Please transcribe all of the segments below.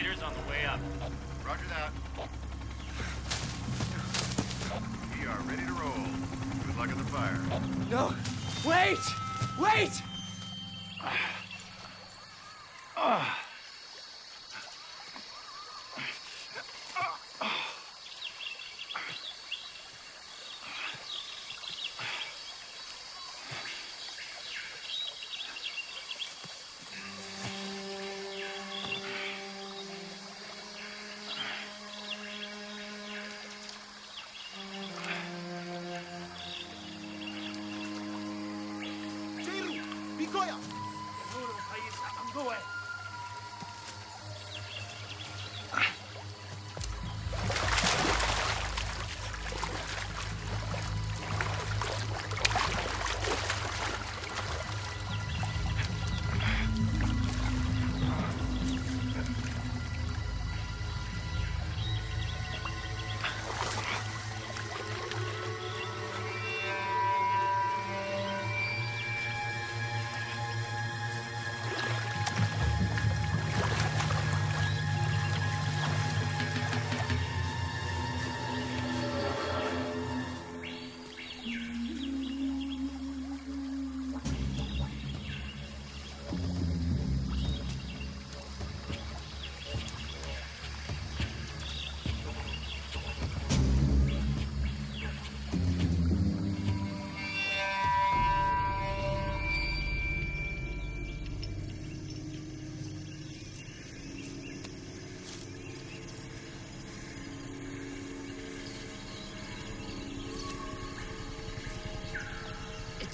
leaders on the way up. Roger that. We are ready to roll. Good luck at the fire. No! Wait! Wait! Ah. Ah. 哥呀，这不就是他意思？各位。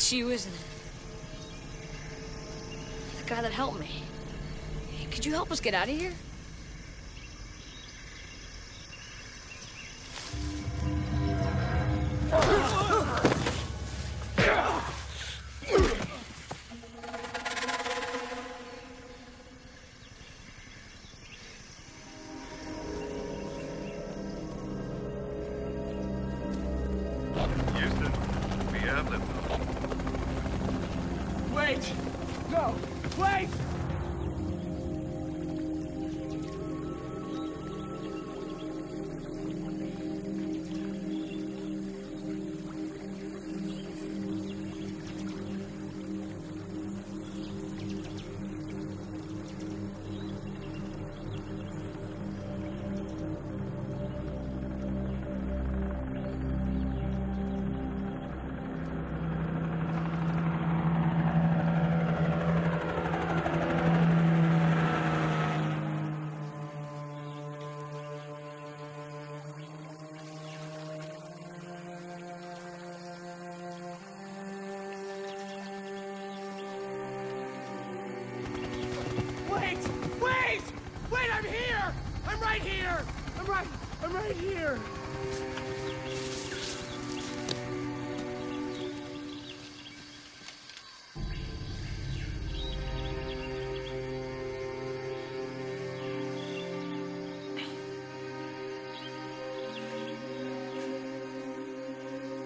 It's you, isn't it? The guy that helped me. Could you help us get out of here? No! I'm right, here!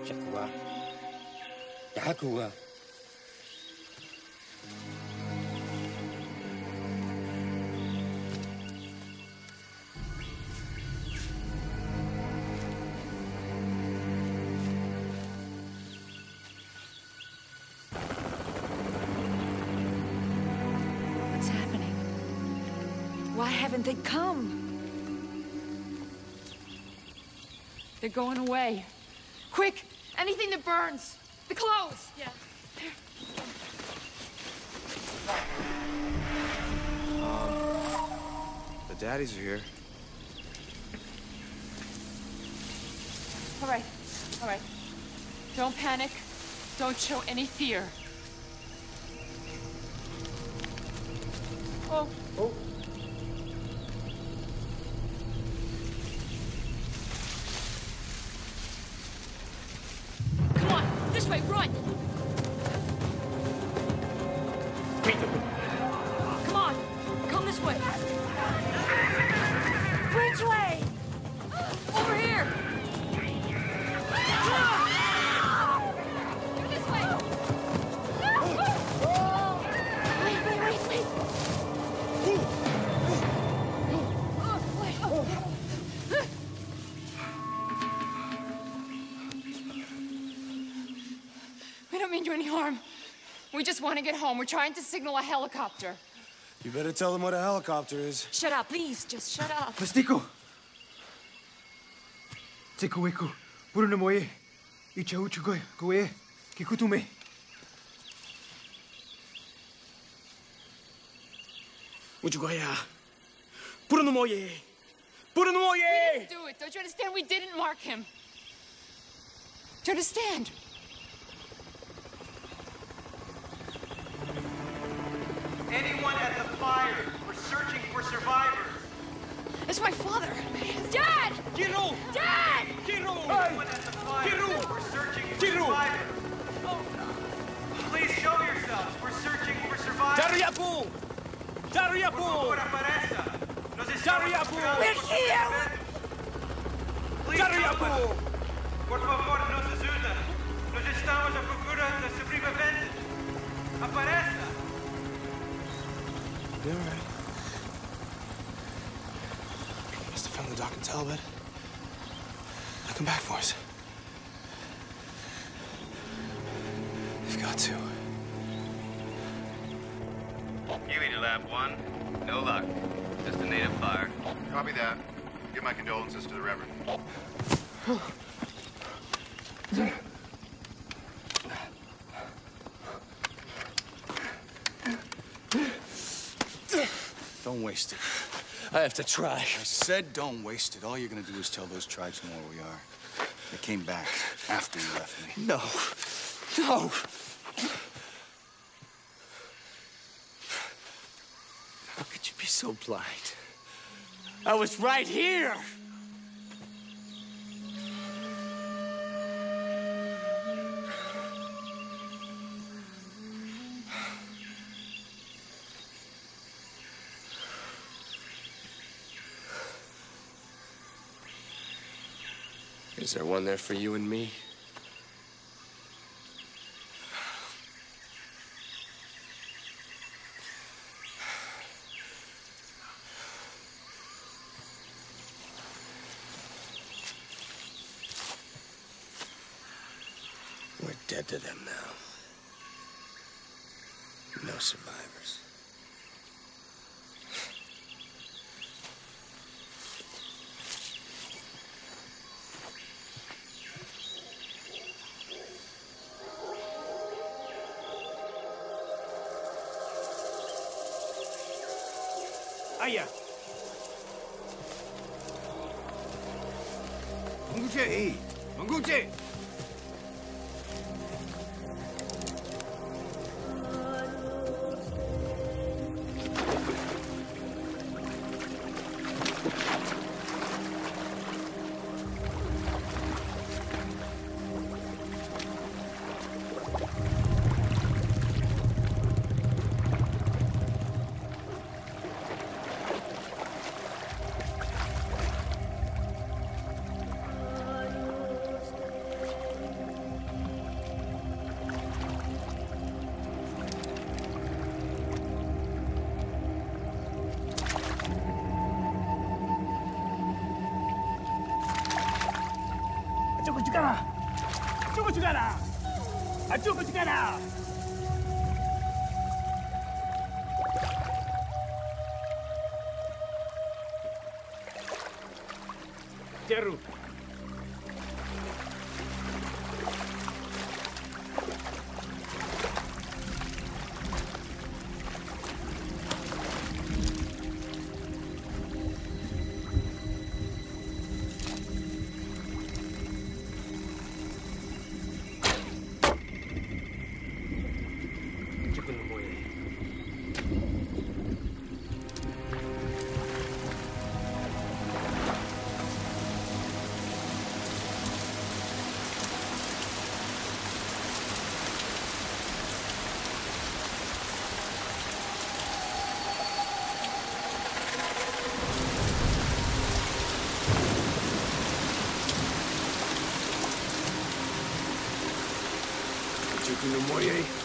Jaguar. Jaguar. Why haven't they come? They're going away. Quick! Anything that burns! The clothes! Yeah. The daddies are here. All right, all right. Don't panic. Don't show any fear. Oh. Oh. Come on! This way, run! We just want to get home. We're trying to signal a helicopter. You better tell them what a helicopter is. Shut up, please. Just shut up. Plastico! Tiku iku, puro na moye. Icha uchu goy, goye, kikutume. Ujugoya. Puro no moye. Puro no moye. Do it. Don't you understand? We didn't mark him. Do you understand? Survivors. It's my father. Dad! Kiro! Dad! Kiro! Anyone at the fire? Kiru! We're searching for Kiru! survivors. Please show yourselves. We're searching for survivors. Dariapu! Por Dariapu! favor, aparezca. Nos estamos Dariapu! buscando We're por here! sobreviventes. Please help Dariapu! us. Por favor, nos ajuda. Nós estamos à procura de sobreviventes. Apareça. You all right? Must have found the doc in Talbot. Now come back for us. You've got to. Huey to Lab 1. No luck. Just a native fire. Copy that. Give my condolences to the Reverend. Don't waste it. I have to try. I said don't waste it. All you're gonna do is tell those tribesmen where we are. They came back after you left me. No. No. How could you be so blind? I was right here. Is there one there for you and me? We're dead to them now. No survivors. Aya. Mengunci. Eh? Mengunci. 가라! 안쪽으로 가라! 제루 Chicken no moye.